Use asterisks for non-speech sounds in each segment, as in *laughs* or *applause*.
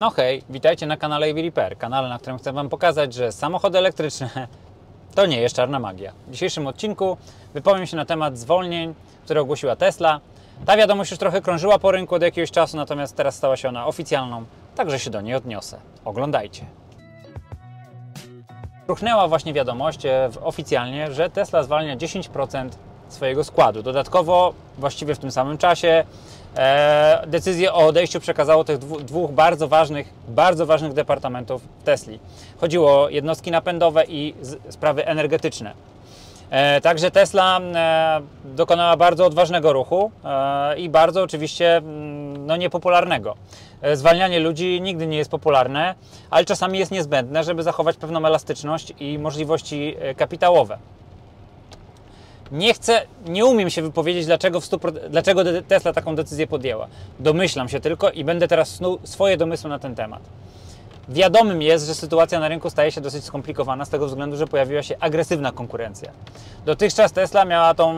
No hej, witajcie na kanale EV kanale, na którym chcę Wam pokazać, że samochody elektryczne *laughs* to nie jest czarna magia. W dzisiejszym odcinku wypowiem się na temat zwolnień, które ogłosiła Tesla. Ta wiadomość już trochę krążyła po rynku od jakiegoś czasu, natomiast teraz stała się ona oficjalną, także się do niej odniosę. Oglądajcie. Ruchnęła właśnie wiadomość e, oficjalnie, że Tesla zwalnia 10% swojego składu. Dodatkowo, właściwie w tym samym czasie, decyzję o odejściu przekazało tych dwóch bardzo ważnych, bardzo ważnych departamentów Tesli. Chodziło o jednostki napędowe i sprawy energetyczne. E, także Tesla e, dokonała bardzo odważnego ruchu e, i bardzo oczywiście no, niepopularnego. E, zwalnianie ludzi nigdy nie jest popularne, ale czasami jest niezbędne, żeby zachować pewną elastyczność i możliwości e, kapitałowe. Nie chcę, nie umiem się wypowiedzieć, dlaczego, w 100%, dlaczego Tesla taką decyzję podjęła. Domyślam się tylko i będę teraz snuł swoje domysły na ten temat. Wiadomym jest, że sytuacja na rynku staje się dosyć skomplikowana z tego względu, że pojawiła się agresywna konkurencja. Dotychczas Tesla miała tą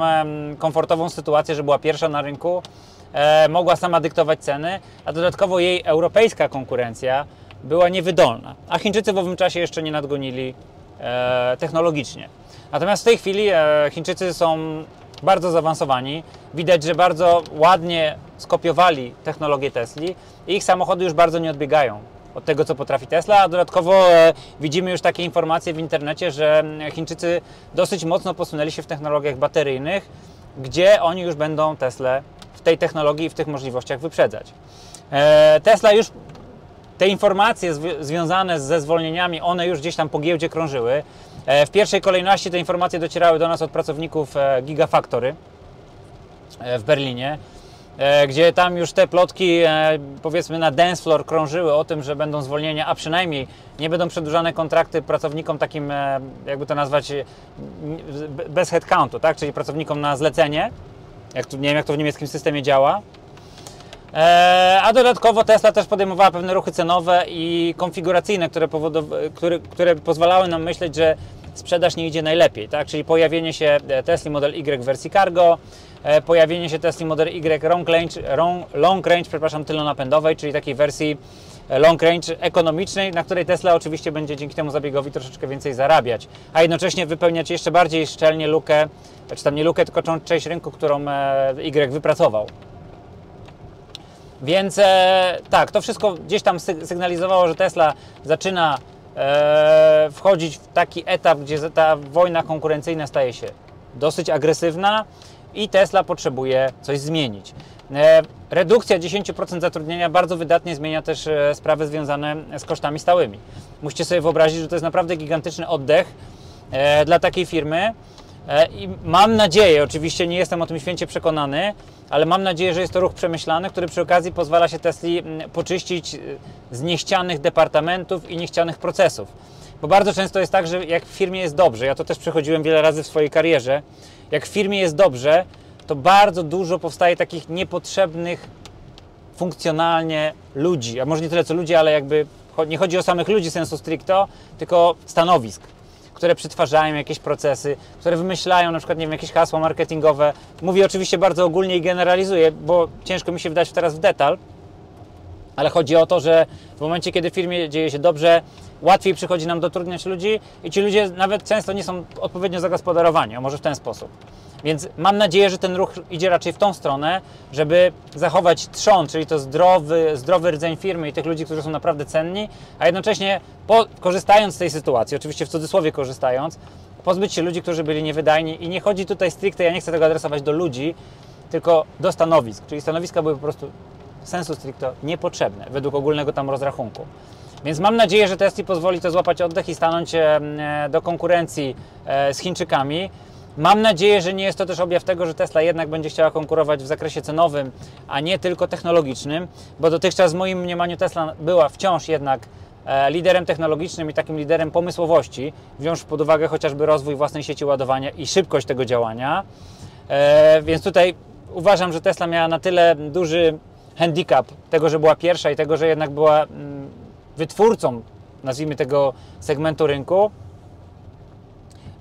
komfortową sytuację, że była pierwsza na rynku, e, mogła sama dyktować ceny, a dodatkowo jej europejska konkurencja była niewydolna, a Chińczycy w owym czasie jeszcze nie nadgonili technologicznie. Natomiast w tej chwili e, Chińczycy są bardzo zaawansowani. Widać, że bardzo ładnie skopiowali technologię Tesli i ich samochody już bardzo nie odbiegają od tego, co potrafi Tesla, a dodatkowo e, widzimy już takie informacje w internecie, że Chińczycy dosyć mocno posunęli się w technologiach bateryjnych, gdzie oni już będą Tesla w tej technologii i w tych możliwościach wyprzedzać. E, Tesla już te informacje zwi- związane ze zwolnieniami, one już gdzieś tam po giełdzie krążyły. E, W pierwszej kolejności te informacje docierały do nas od pracowników e, Gigafactory e, w Berlinie, gdzie tam już te plotki powiedzmy na dance floor krążyły o tym, że będą zwolnienia, a przynajmniej nie będą przedłużane kontrakty pracownikom takim, jakby to nazwać, bez headcountu, tak? czyli pracownikom na zlecenie. Jak tu, nie wiem, jak to w niemieckim systemie działa. E, A dodatkowo Tesla też podejmowała pewne ruchy cenowe i konfiguracyjne, które, które, które pozwalały nam myśleć, że sprzedaż nie idzie najlepiej. Tak? Czyli pojawienie się e, Tesla Model Y w wersji cargo, e, pojawienie się Tesla Model Y long range, long, range przepraszam, tylnonapędowej, czyli takiej wersji long range ekonomicznej, na której Tesla oczywiście będzie dzięki temu zabiegowi troszeczkę więcej zarabiać, a jednocześnie wypełniać jeszcze bardziej szczelnie lukę, czy tam nie lukę, tylko część rynku, którą Y wypracował. Więc e, tak, to wszystko gdzieś tam sy- sygnalizowało, że Tesla zaczyna e, wchodzić w taki etap, gdzie ta wojna konkurencyjna staje się dosyć agresywna i Tesla potrzebuje coś zmienić. E, redukcja 10% zatrudnienia bardzo wydatnie zmienia też e, sprawy związane z kosztami stałymi. Musicie sobie wyobrazić, że to jest naprawdę gigantyczny oddech e, dla takiej firmy. E, I mam nadzieję, oczywiście nie jestem o tym święcie przekonany, ale mam nadzieję, że jest to ruch przemyślany, który przy okazji pozwala się Tesli mm, poczyścić e, z niechcianych departamentów i niechcianych procesów. Bo bardzo często jest tak, że jak w firmie jest dobrze, ja to też przechodziłem wiele razy w swojej karierze, jak w firmie jest dobrze, to bardzo dużo powstaje takich niepotrzebnych funkcjonalnie ludzi, a może nie tyle co ludzi, ale jakby nie chodzi o samych ludzi sensu stricto, tylko stanowisk, które przetwarzają jakieś procesy, które wymyślają na przykład, nie wiem, jakieś hasła marketingowe. Mówię oczywiście bardzo ogólnie i generalizuję, bo ciężko mi się wdać teraz w detal, ale chodzi o to, że w momencie, kiedy firmie dzieje się dobrze, łatwiej przychodzi nam dotrudniać ludzi i ci ludzie nawet często nie są odpowiednio zagospodarowani, a może w ten sposób. Więc mam nadzieję, że ten ruch idzie raczej w tą stronę, żeby zachować trzon, czyli to zdrowy, zdrowy rdzeń firmy i tych ludzi, którzy są naprawdę cenni, a jednocześnie po, korzystając z tej sytuacji, oczywiście w cudzysłowie korzystając, pozbyć się ludzi, którzy byli niewydajni i nie chodzi tutaj stricte, ja nie chcę tego adresować do ludzi, tylko do stanowisk, czyli stanowiska były po prostu sensu stricto niepotrzebne według ogólnego tam rozrachunku. Więc mam nadzieję, że Tesla pozwoli to złapać oddech i stanąć e, do konkurencji e, z Chińczykami. Mam nadzieję, że nie jest to też objaw tego, że Tesla jednak będzie chciała konkurować w zakresie cenowym, a nie tylko technologicznym, bo dotychczas w moim mniemaniu Tesla była wciąż jednak e, liderem technologicznym i takim liderem pomysłowości, wziąwszy pod uwagę chociażby rozwój własnej sieci ładowania i szybkość tego działania. E, więc tutaj uważam, że Tesla miała na tyle duży handicap tego, że była pierwsza i tego, że jednak była mm, wytwórcą, nazwijmy tego segmentu rynku,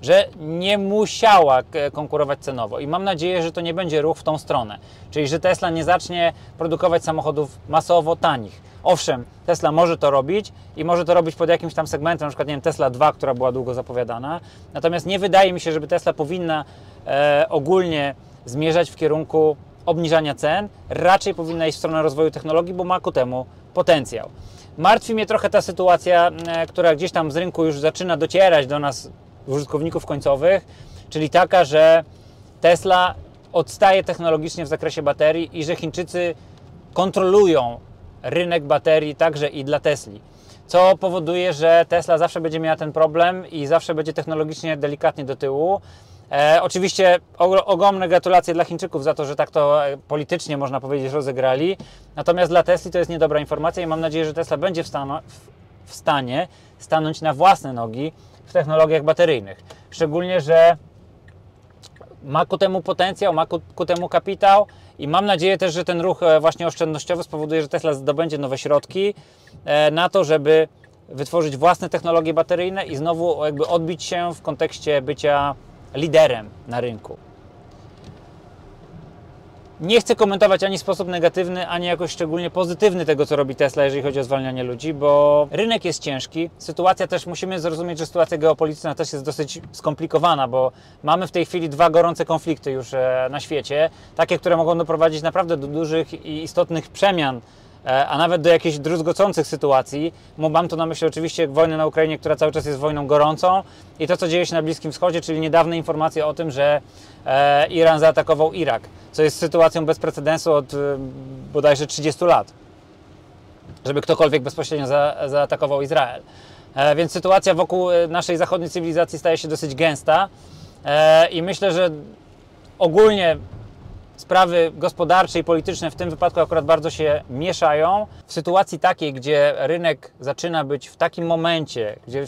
że nie musiała konkurować cenowo. I mam nadzieję, że to nie będzie ruch w tą stronę. Czyli, że Tesla nie zacznie produkować samochodów masowo tanich. Owszem, Tesla może to robić i może to robić pod jakimś tam segmentem, na przykład nie wiem, Tesla 2, która była długo zapowiadana. Natomiast nie wydaje mi się, żeby Tesla powinna e, ogólnie zmierzać w kierunku obniżania cen, raczej powinna iść w stronę rozwoju technologii, bo ma ku temu potencjał. Martwi mnie trochę ta sytuacja, e, która gdzieś tam z rynku już zaczyna docierać do nas, użytkowników końcowych, czyli taka, że Tesla odstaje technologicznie w zakresie baterii i że Chińczycy kontrolują rynek baterii także i dla Tesli. Co powoduje, że Tesla zawsze będzie miała ten problem i zawsze będzie technologicznie delikatnie do tyłu. E, oczywiście ogromne gratulacje dla Chińczyków za to, że tak to e, politycznie można powiedzieć rozegrali. Natomiast dla Tesli to jest niedobra informacja i mam nadzieję, że Tesla będzie w, stano, w, w stanie stanąć na własne nogi w technologiach bateryjnych. Szczególnie, że ma ku temu potencjał, ma ku, ku, temu kapitał i mam nadzieję też, że ten ruch e, właśnie oszczędnościowy spowoduje, że Tesla zdobędzie nowe środki na to, żeby wytworzyć własne technologie bateryjne i znowu jakby odbić się w kontekście bycia liderem na rynku. Nie chcę komentować ani w sposób negatywny, ani jakoś szczególnie pozytywny tego, co robi Tesla, jeżeli chodzi o zwalnianie ludzi, bo rynek jest ciężki. Sytuacja też, musimy zrozumieć, że sytuacja geopolityczna też jest dosyć skomplikowana, bo mamy w tej chwili dwa gorące konflikty już e, na świecie, takie, które mogą doprowadzić naprawdę do dużych i istotnych przemian a nawet do jakichś druzgocących sytuacji. Mam tu na myśli oczywiście wojnę na Ukrainie, która cały czas jest wojną gorącą i to, co dzieje się na Bliskim Wschodzie, czyli niedawne informacje o tym, że e, Iran zaatakował Irak, co jest sytuacją bez precedensu od e, bodajże 30 lat, żeby ktokolwiek bezpośrednio za, zaatakował Izrael. Więc sytuacja wokół naszej zachodniej cywilizacji staje się dosyć gęsta i myślę, że ogólnie sprawy gospodarcze i polityczne w tym wypadku akurat bardzo się mieszają. W sytuacji takiej, gdzie rynek zaczyna być w takim momencie, gdzie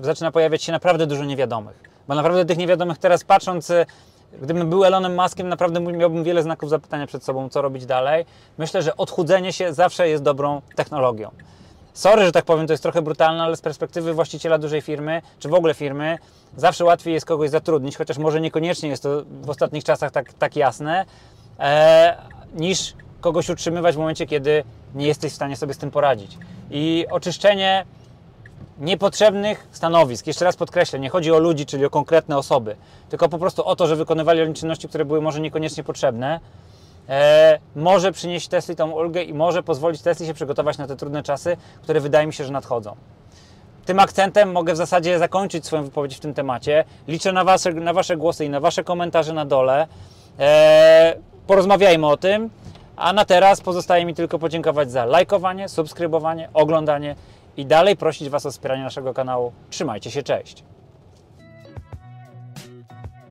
zaczyna pojawiać się naprawdę dużo niewiadomych, bo naprawdę tych niewiadomych teraz patrząc, e, gdybym był Elonem Maskiem, naprawdę miałbym wiele znaków zapytania przed sobą, co robić dalej. Myślę, że odchudzenie się zawsze jest dobrą technologią. Sorry, że tak powiem, to jest trochę brutalne, ale z perspektywy właściciela dużej firmy, czy w ogóle firmy, zawsze łatwiej jest kogoś zatrudnić, chociaż może niekoniecznie jest to w ostatnich czasach tak, tak jasne, e, niż kogoś utrzymywać w momencie, kiedy nie jesteś w stanie sobie z tym poradzić. I oczyszczenie niepotrzebnych stanowisk. Jeszcze raz podkreślę, nie chodzi o ludzi, czyli o konkretne osoby, tylko po prostu o to, że wykonywali czynności, które były może niekoniecznie potrzebne, e, może przynieść Tesli tą ulgę i może pozwolić Tesli się przygotować na te trudne czasy, które wydaje mi się, że nadchodzą. Tym akcentem mogę w zasadzie zakończyć swoją wypowiedź w tym temacie. Liczę na Wasze, na wasze głosy i na Wasze komentarze na dole. E, porozmawiajmy o tym. A na teraz pozostaje mi tylko podziękować za lajkowanie, subskrybowanie, oglądanie i dalej prosić Was o wspieranie naszego kanału. Trzymajcie się, cześć!